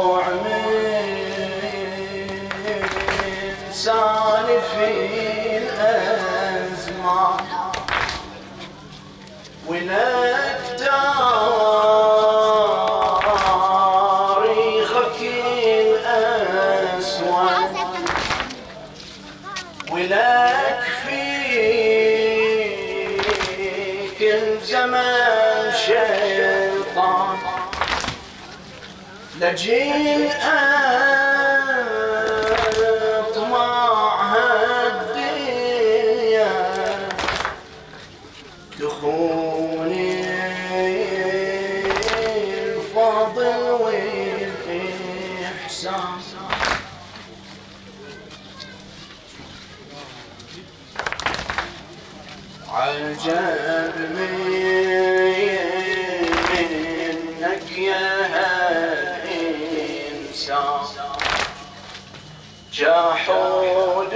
طبوع لجين أطمع هالدنيا تخوني الفضل والإحسان. عجب منك جحود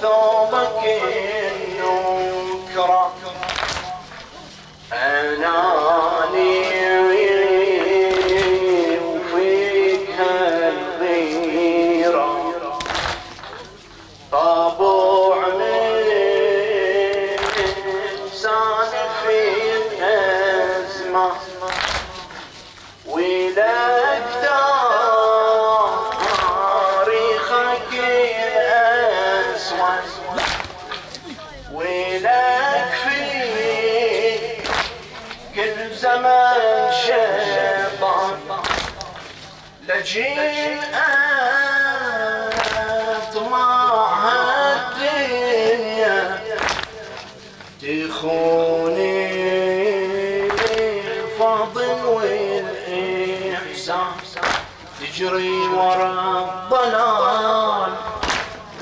ثوبك لجين أطمع هالدنيا تخوني الفضل والإحسان تجري ورا الضلال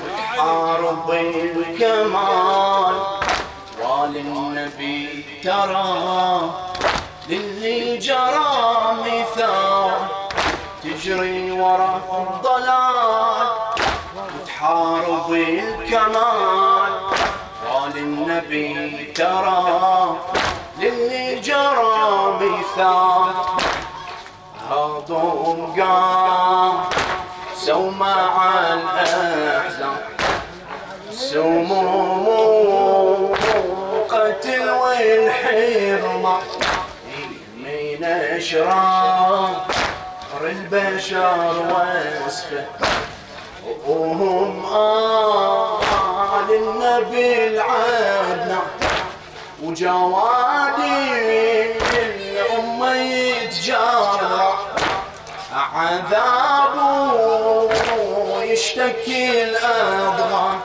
وتحارب الكمال والنبي ترى للي جرى مثال تجري ورا الضلال وتحارب الكمال قال النبي ترى للي جرى مثال هضم قام سو مع الأحزان. سموم قتل والحرمة. من أشرار. البشر واسفه وهم آل النبي العدنا وجوادي الأمة يتجرع عذابه يشتكي الأضغان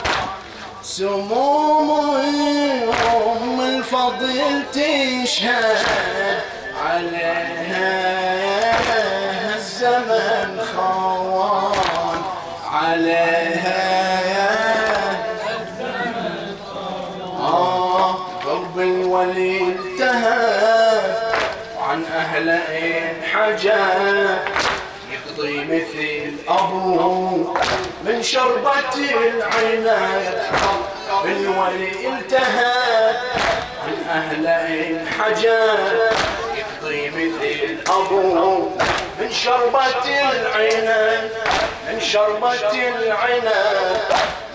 سموم أم الفضل تشهد عليها. عليها آه قلب الولي التهب وعن أهله انحجب يقضي مثل أبوه من شربة العنب الولي التهب عن أهله انحجب يقضي مثل أبوه من شربة العنب من شربة العنب.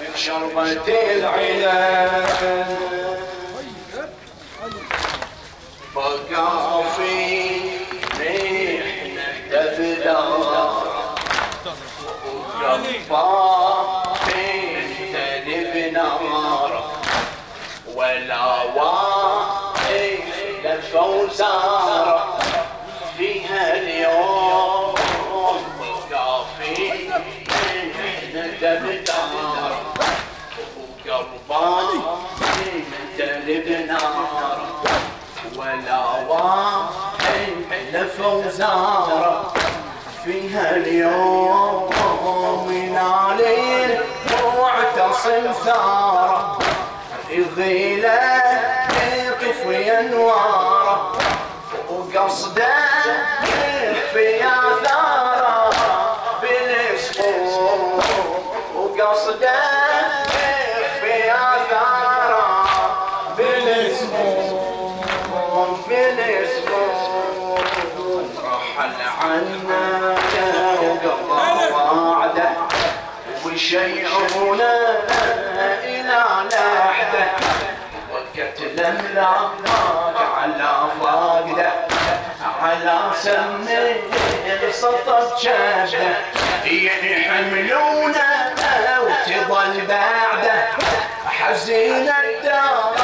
من شربة العنب. بقى في محنة تبدأ وقفا تهتدي بنار ولا واقف للفوزار واحد وزارة فيها اليوم من علي معتصم ثارة يغيله يقف ينواره وقصده ويشيعونا إلى لحده وقت الاملاك على فاقده على سمي سطت جده يحملونه وتظل بعده. حزين الدار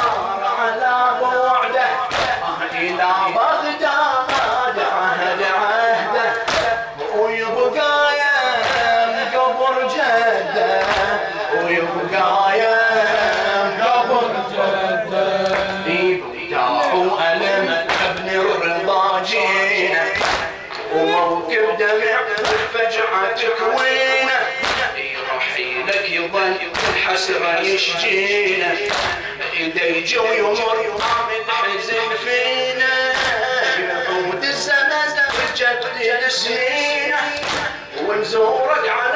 تكوينه رحيلك يظل الحسرة يشجينا. إذا يجي ويمر من حزن فينا. يعود الزمن تجدد سنينه ونزورك على